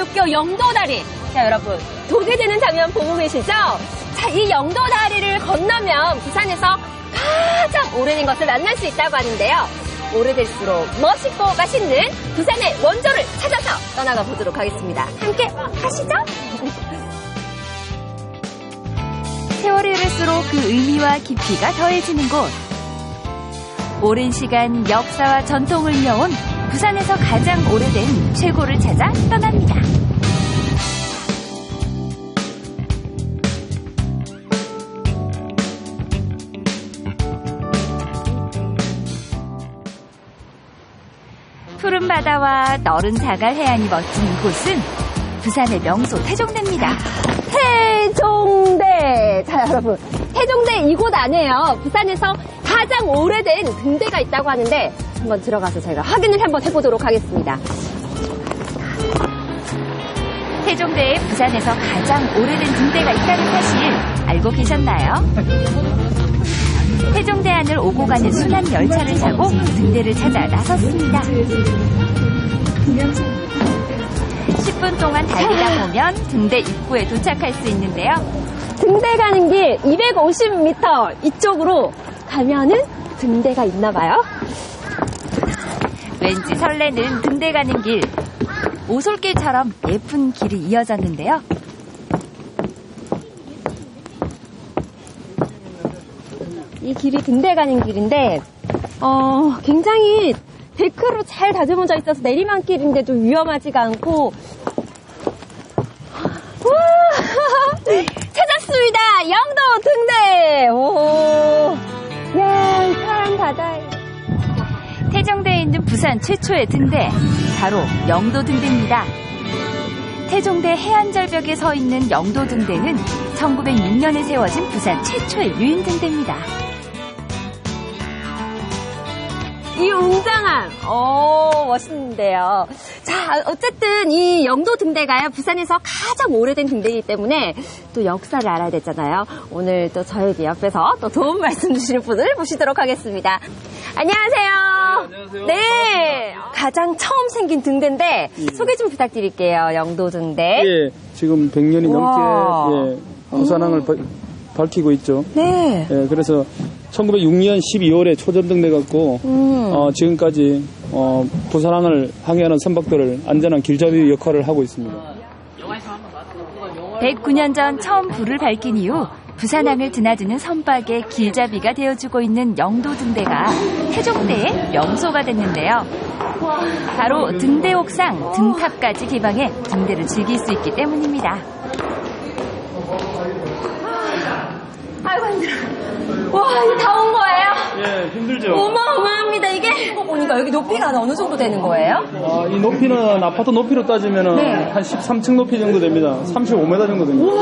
대륙교 영도다리. 자, 여러분. 도게 되는 장면 보고 계시죠? 자, 이 영도다리를 건너면 부산에서 가장 오래된 것을 만날 수 있다고 하는데요. 오래될수록 멋있고 맛있는 부산의 원조를 찾아서 떠나가 보도록 하겠습니다. 함께 가시죠. 세월이 흐를수록 그 의미와 깊이가 더해지는 곳. 오랜 시간 역사와 전통을 이어온 부산에서 가장 오래된 최고를 찾아 떠납니다. 푸른 바다와 너른 자갈 해안이 멋진 이곳은 부산의 명소 태종대입니다. 태종대. 자, 여러분. 태종대 이곳 안에요. 부산에서 가장 오래된 등대가 있다고 하는데 한번 들어가서 저희가 확인을 한번 해보도록 하겠습니다. 태종대에 부산에서 가장 오래된 등대가 있다는 사실 알고 계셨나요? 태종대 안을 오고 가는 순환 열차를 타고 등대를 찾아 나섰습니다. 10분 동안 달리다 보면 등대 입구에 도착할 수 있는데요. 등대 가는 길 250m 이쪽으로 가면은 등대가 있나 봐요. 왠지 설레는 등대 가는 길. 오솔길처럼 예쁜 길이 이어졌는데요. 이 길이 등대 가는 길인데 어, 굉장히 데크로 잘 다듬어져 있어서 내리막길인데도 위험하지가 않고! 찾았습니다. 영도 등대. 오, 야, 이 파란 바다에. 태종대에 있는 부산 최초의 등대, 바로 영도 등대입니다. 태종대 해안절벽에 서 있는 영도 등대는 1906년에 세워진 부산 최초의 유인 등대입니다. 이 웅장함, 오, 멋있는데요. 자, 어쨌든 이 영도 등대가요, 부산에서 가장 오래된 등대이기 때문에 또 역사를 알아야 되잖아요. 오늘 또 저에게 옆에서 또 도움 말씀 주시는 분을 모시도록 하겠습니다. 안녕하세요. 안녕하세요. 네. 가장 처음 생긴 등대인데 소개 좀 부탁드릴게요. 영도 등대. 예, 지금 100년이 와. 넘게 예, 부산항을 바- 밝히고 있죠. 네. 예, 그래서 1906년 12월에 초전등대 갖고 음. 어, 지금까지 어, 부산항을 항해하는 선박들을 안전한 길잡이 역할을 하고 있습니다. 109년 전 처음 불을 밝힌 이후 부산항을 드나드는 선박의 길잡이가 되어주고 있는 영도 등대가 태종대의 명소가 됐는데요. 바로 등대 옥상, 등탑까지 개방해 등대를 즐길 수 있기 때문입니다. 아이고 힘들어. 와, 이거 다 온 거예요? 예, 힘들죠. 어마어마합니다. 이게 보니까 여기 높이가 어느 정도 되는 거예요? 어, 이 높이는 아파트 높이로 따지면 네. 한 13층 높이 정도 됩니다. 35m 정도 됩니다.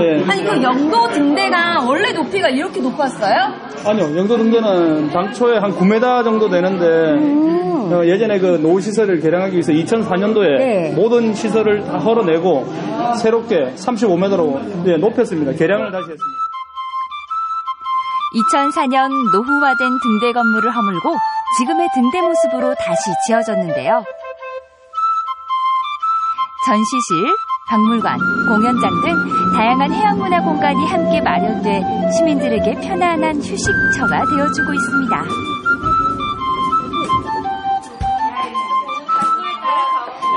예. 아니 그 영도 등대가 원래 높이가 이렇게 높았어요? 아니요, 영도 등대는 당초에 한 9m 정도 되는데 음. 어, 예전에 그 노후 시설을 개량하기 위해서 2004년도에 네. 모든 시설을 다 헐어내고 새롭게 35m로 높였습니다. 개량을 다시 했습니다. 2004년 노후화된 등대 건물을 허물고 지금의 등대 모습으로 다시 지어졌는데요. 전시실, 박물관, 공연장 등 다양한 해양문화 공간이 함께 마련돼 시민들에게 편안한 휴식처가 되어주고 있습니다.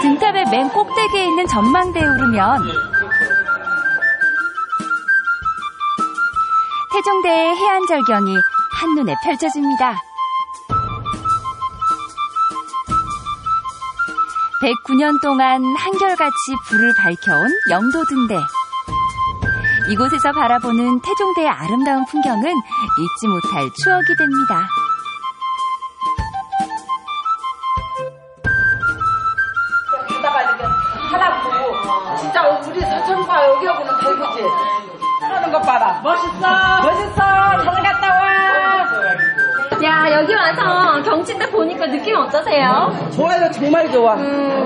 등탑의 맨 꼭대기에 있는 전망대에 오르면 태종대의 해안 절경이 한눈에 펼쳐집니다. 109년 동안 한결같이 불을 밝혀온 영도 등대. 이곳에서 바라보는 태종대의 아름다운 풍경은 잊지 못할 추억이 됩니다. 경치대 보니까 느낌 어떠세요? 좋아요 정말 좋아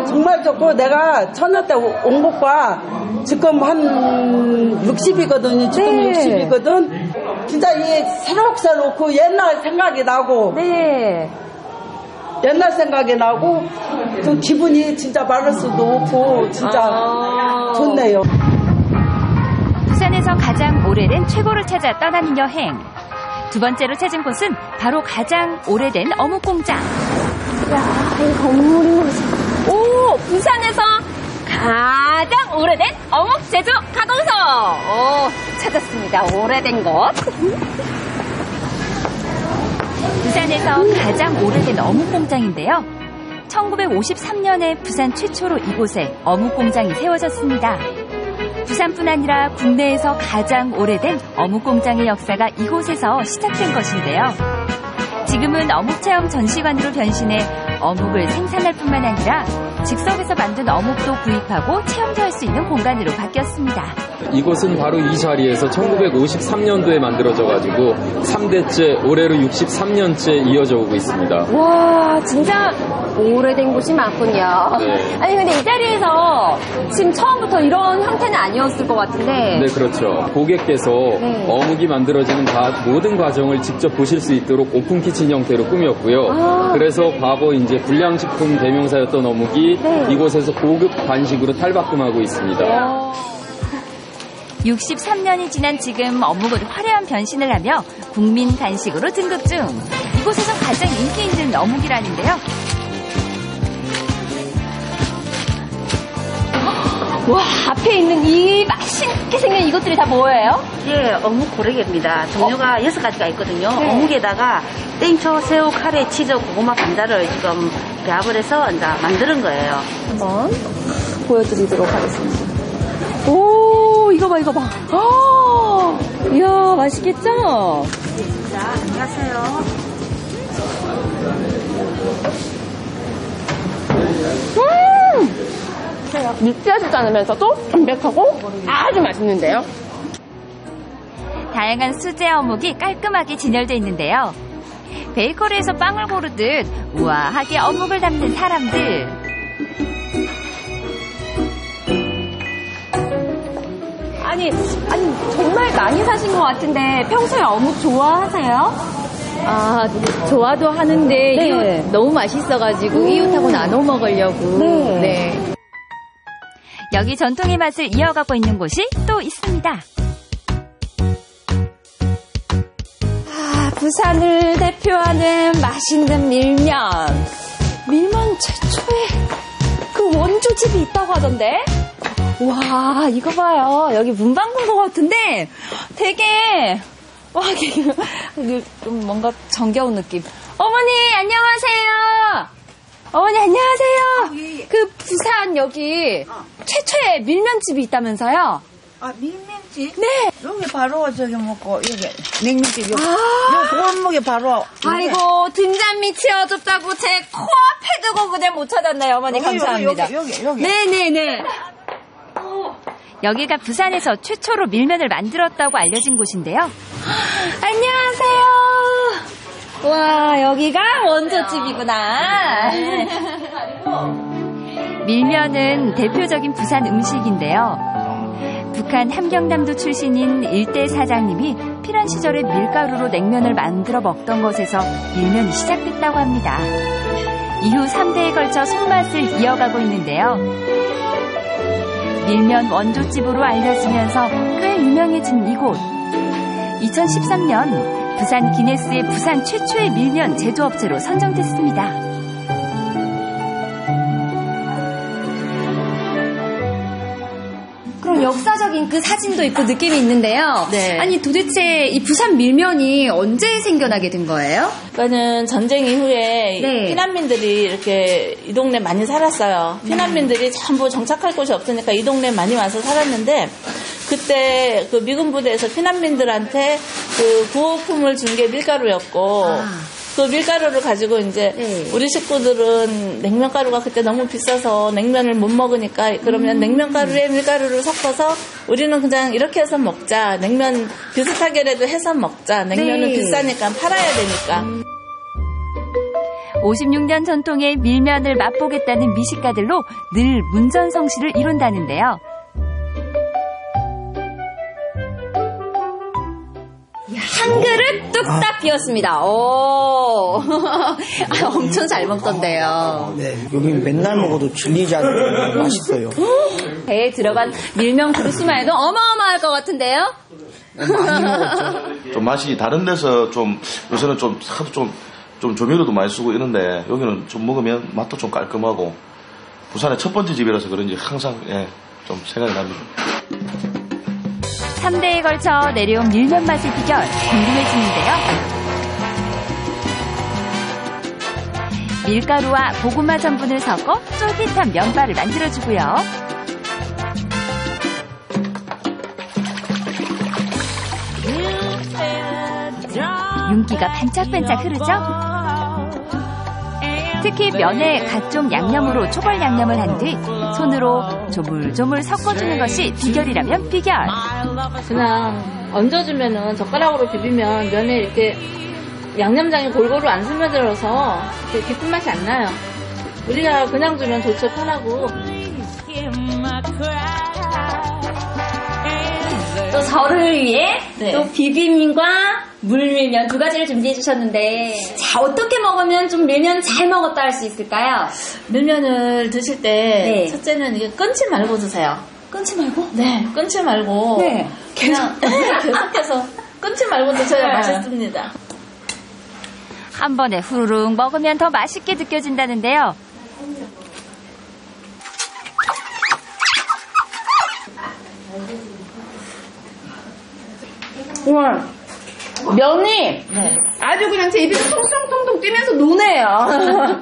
정말 좋고 내가 천여 때온 것과 지금 한 60이거든요 지금 네. 60이거든 진짜 이 새록새록 그 옛날 생각이 나고 네. 옛날 생각이 나고 좀 기분이 진짜 말할 수도 없고 진짜 아. 좋네요. 부산에서 가장 오래된 최고를 찾아 떠나는 여행. 두 번째로 찾은 곳은 바로 가장 오래된 어묵 공장. 야, 이 건물이 뭐지? 오, 부산에서 가장 오래된 어묵 제조 가공소. 오, 찾았습니다. 오래된 곳. 부산에서 가장 오래된 어묵 공장인데요. 1953년에 부산 최초로 이곳에 어묵 공장이 세워졌습니다. 부산뿐 아니라 국내에서 가장 오래된 어묵 공장의 역사가 이곳에서 시작된 것인데요. 지금은 어묵 체험 전시관으로 변신해 어묵을 생산할 뿐만 아니라 즉석에서 만든 어묵도 구입하고 체험도 할 수 있는 공간으로 바뀌었습니다. 이곳은 바로 이 자리에서 1953년도에 만들어져가지고 3대째 올해로 63년째 이어져 오고 있습니다. 와, 진짜 오래된 곳이 많군요. 네. 아니, 근데 이 자리에서 지금 처음부터 이런 형태는 아니었을 것 같은데. 네, 그렇죠. 고객께서 네. 어묵이 만들어지는 과- 모든 과정을 직접 보실 수 있도록 오픈 키친 형태로 꾸몄고요. 아. 그래서 과거 이제 불량식품 대명사였던 어묵이 네. 이곳에서 고급 간식으로 탈바꿈하고 있습니다. 63년이 지난 지금 어묵은 화려한 변신을 하며 국민 간식으로 등극 중. 이곳에서 가장 인기 있는 어묵이라는데요. 와, 앞에 있는 이 맛있게 생긴 이것들이 다 뭐예요? 예, 어묵 고르개입니다. 종류가 여섯 가지가 있거든요. 네. 어묵에다가 땡초, 새우, 카레, 치즈, 고구마, 감자를 지금 배합을 해서 이제 만드는 거예요. 한번 보여드리도록 하겠습니다. 오, 이거 봐, 이거 봐. 아, 이야, 맛있겠죠? 자, 안녕하세요. 음! 느끼하지도 않으면서도 담백하고 아주 맛있는데요. 다양한 수제 어묵이 깔끔하게 진열되어 있는데요. 베이커리에서 빵을 고르듯 우아하게 어묵을 담는 사람들. 아니, 아니, 정말 많이 사신 것 같은데 평소에 어묵 좋아하세요? 아, 좋아도 하는데 네. 이웃 너무 맛있어가지고 음. 이웃하고 나눠 먹으려고. 네. 네. 여기 전통의 맛을 이어가고 있는 곳이 또 있습니다. 부산을 대표하는 맛있는 밀면. 밀면 최초의 그 원조집이 있다고 하던데? 와, 이거 봐요. 여기 문방구인 것 같은데 되게, 와, 좀 뭔가 정겨운 느낌. 어머니, 안녕하세요. 어머니, 안녕하세요. 그 부산 여기 최초의 밀면집이 있다면서요? 아, 밀면집? 네. 여기 바로 저기 먹고, 여기, 냉면집, 여기. 아. 요 골목에 바로. 아이고 등잔 밑이 어둡다고 제 코앞에 두고 그냥 못 찾았네요 어머니 여기, 감사합니다 여기, 여기, 여기. 네네네 여기가 부산에서 최초로 밀면을 만들었다고 알려진 곳인데요. 안녕하세요 와 여기가 원조집이구나 밀면은 대표적인 부산 음식인데요. 북한 함경남도 출신인 일대 사장님이 필연 시절에 밀가루로 냉면을 만들어 먹던 것에서 밀면이 시작됐다고 합니다. 이후 3대에 걸쳐 손맛을 이어가고 있는데요. 밀면 원조집으로 알려지면서 꽤 유명해진 이곳. 2013년 부산 기네스의 부산 최초의 밀면 제조업체로 선정됐습니다. 그럼 역사적인 그 사진도 있고 느낌이 있는데요 네. 아니 도대체 이 부산 밀면이 언제 생겨나게 된 거예요? 그러니까는 전쟁 이후에 네. 피난민들이 이렇게 이 동네 많이 살았어요. 피난민들이 전부 정착할 곳이 없으니까 이 동네 많이 와서 살았는데 그때 그 미군 부대에서 피난민들한테 그 구호품을 준 게 밀가루였고 그 밀가루를 가지고 이제 네. 우리 식구들은 냉면 가루가 그때 너무 비싸서 냉면을 못 먹으니까 그러면 냉면 가루에 밀가루를 섞어서 우리는 그냥 이렇게 해서 먹자. 냉면 비슷하게라도 해서 먹자. 냉면은 네. 비싸니까 팔아야 되니까. 56년 전통의 밀면을 맛보겠다는 미식가들로 늘 문전성시를 이룬다는데요. 한 그릇 뚝딱 비었습니다. 오. 아, 엄청 잘 먹던데요. 네, 여기 맨날 먹어도 질리지 않는 맛있어요. 배에 들어간 밀면 그릇만 해도 어마어마할 것 같은데요? 좀 맛이 다른 데서 좀 요새는 좀 하도 좀, 좀 조미료도 많이 쓰고 이런데 여기는 좀 먹으면 맛도 좀 깔끔하고 부산의 첫 번째 집이라서 그런지 항상 예, 좀 생각이 납니다. 3대에 걸쳐 내려온 밀면 맛의 비결 궁금해지는데요. 밀가루와 고구마 전분을 섞어 쫄깃한 면발을 만들어주고요. 윤기가 반짝반짝 흐르죠? 특히 면에 각종 양념으로 초벌 양념을 한 뒤 손으로 조물조물 섞어주는 것이 비결이라면 비결. 그냥 얹어주면은 젓가락으로 비비면 면에 이렇게 양념장이 골고루 안 스며들어서 이렇게 깊은 맛이 안 나요. 우리가 그냥 주면 좋죠, 편하고. 또 저를 위해 네. 또 비빔과 물밀면 두 가지를 준비해 주셨는데 자 어떻게 먹으면 좀 밀면 잘 먹었다 할 수 있을까요? 밀면을 드실 때 네. 첫째는 이게 끊지 말고 드세요. 끊지 말고 네, 끊지 말고 네. 그냥 네, 계속해서 끊지 말고 드셔야 네. 맛있습니다. 한 번에 후루룩 먹으면 더 맛있게 느껴진다는데요. 우와. 면이 아주 그냥 제 입에서 통통통통 뛰면서 노네요.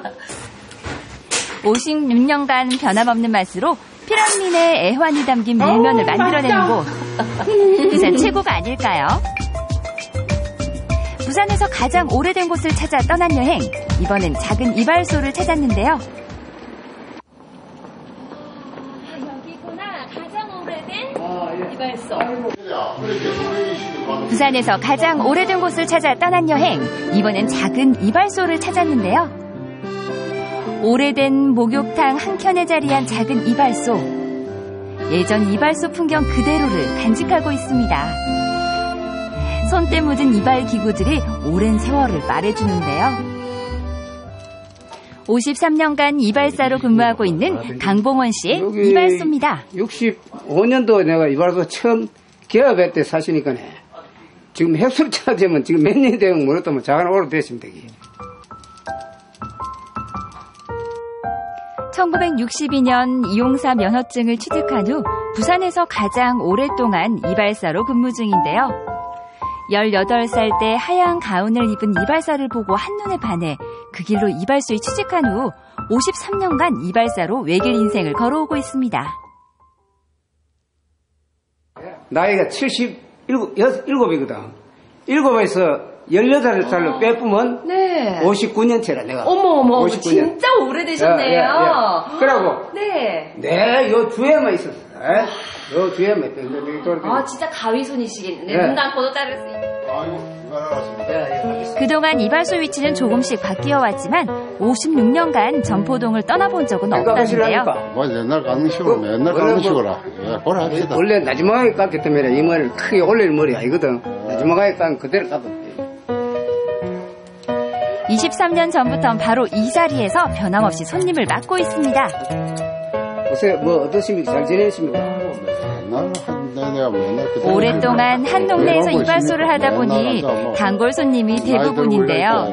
56년간 변함없는 맛으로 피란민의 애환이 담긴 밀면을 만들어내는. 곳. 부산 최고가 아닐까요? 부산에서 가장 오래된 곳을 찾아 떠난 여행. 이번엔 작은 이발소를 찾았는데요. 여기구나 가장 오래된 이발소. 부산에서 가장 오래된 곳을 찾아 떠난 여행. 이번엔 작은 이발소를 찾았는데요. 오래된 목욕탕 한켠에 자리한 작은 이발소. 예전 이발소 풍경 그대로를 간직하고 있습니다. 손때 묻은 이발 기구들이 오랜 세월을 말해주는데요. 53년간 이발사로 근무하고 있는 강봉원 씨의 이발소입니다. 65년도 내가 이발소 처음 개업했대 사시니까네. 지금 햇술 찾으면 지금 몇 년 되면 모르겠다면 작은 오래됐습니다. 이게. 1962년 이용사 면허증을 취득한 후 부산에서 가장 오랫동안 이발사로 근무 중인데요. 18살 때 하얀 가운을 입은 이발사를 보고 한눈에 반해 그 길로 이발소에 취직한 후 53년간 이발사로 외길 인생을 걸어오고 있습니다. 나이가 77, 7이거든. 7에서 18살로 빼쁘면 네. 59년째라 내가. 어머 어머 59년. 진짜 오래되셨네요. 예, 예, 예. 그러고 네. 네, 요 주에만 있었어. 예? 요 주에만 있었어. 아 진짜 가위손이시겠네. 네. 눈 감고도 따를 수 있는. 그동안 이발소 위치는 조금씩 바뀌어 왔지만 56년간 점포동을 떠나본 적은 없다는데요. 뭐 옛날 가는 식으로 맨날 가는 식으로 예, 그래 합시다. 원래 나지막하게 깎기 때문에 이 머리를 크게 올릴 머리 아니거든. 나지막하게 깎으면 그대로 깎아. 23년 전부터 바로 이 자리에서 변함없이 손님을 맡고 있습니다. 요새 뭐 어떠십니까? 잘 지내십니까? 오랫동안 한 동네에서 이발소를 하다 보니 뭐 단골 손님이 대부분인데요.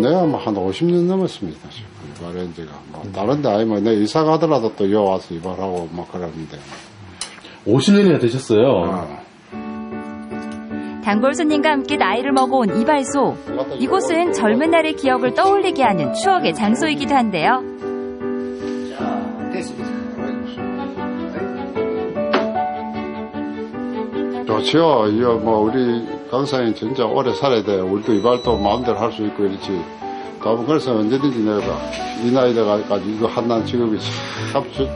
내가 뭐한 50년 넘었습니다. 이발한 지가 뭐 다른 데 아니면 내 이사 가더라도 또 여 와서 이발하고 막 그러는데 50년이나 되셨어요. 단골 손님과 함께 나이를 먹어온 이발소. 이곳은 젊은 날의 기억을 떠올리게 하는 추억의 장소이기도 한데요. 좋지요. 이거 뭐 우리 강사님 진짜 오래 살아야 돼. 우리도 이발도 마음대로 할 수 있고 이렇지. 그럼 그래서 언제든지 내가 이 나이 돼가지고 이거 한난 직업이 참 좋-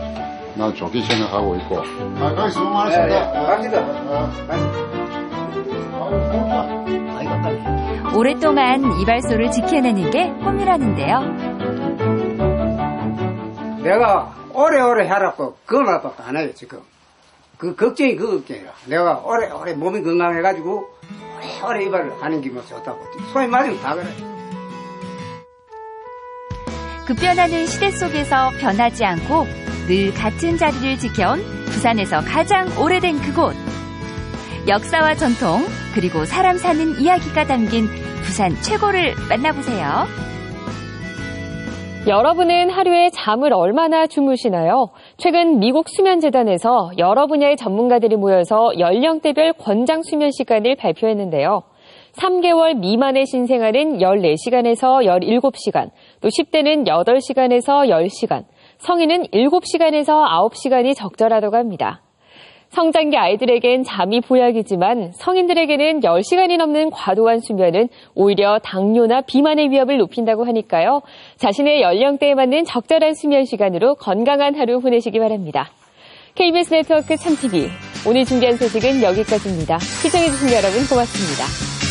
난 좋게 생각하고 있고. 아, 가기 수고 많으십니다. 갑시다. 오랫동안 이발소를 지켜내는 게 꿈이라는데요. 내가 오래오래 하라고 그것만밖에 안 해요 지금 그 걱정이 그 걱정이라 내가 오래오래 몸이 건강해가지고 오래오래 이발을 하는 게 뭐 좋다고 소위 말하면 다 그래 급변하는 시대 속에서 변하지 않고 늘 같은 자리를 지켜온 부산에서 가장 오래된 그곳. 역사와 전통, 그리고 사람 사는 이야기가 담긴 부산 최고를 만나보세요. 여러분은 하루에 잠을 얼마나 주무시나요? 최근 미국 수면재단에서 여러 분야의 전문가들이 모여서 연령대별 권장 수면 시간을 발표했는데요. 3개월 미만의 신생아는 14시간에서 17시간, 또 10대는 8시간에서 10시간, 성인은 7시간에서 9시간이 적절하다고 합니다. 성장기 아이들에겐 잠이 보약이지만 성인들에게는 10시간이 넘는 과도한 수면은 오히려 당뇨나 비만의 위험을 높인다고 하니까요. 자신의 연령대에 맞는 적절한 수면 시간으로 건강한 하루 보내시기 바랍니다. KBS 네트워크 참TV 오늘 준비한 소식은 여기까지입니다. 시청해주신 여러분 고맙습니다.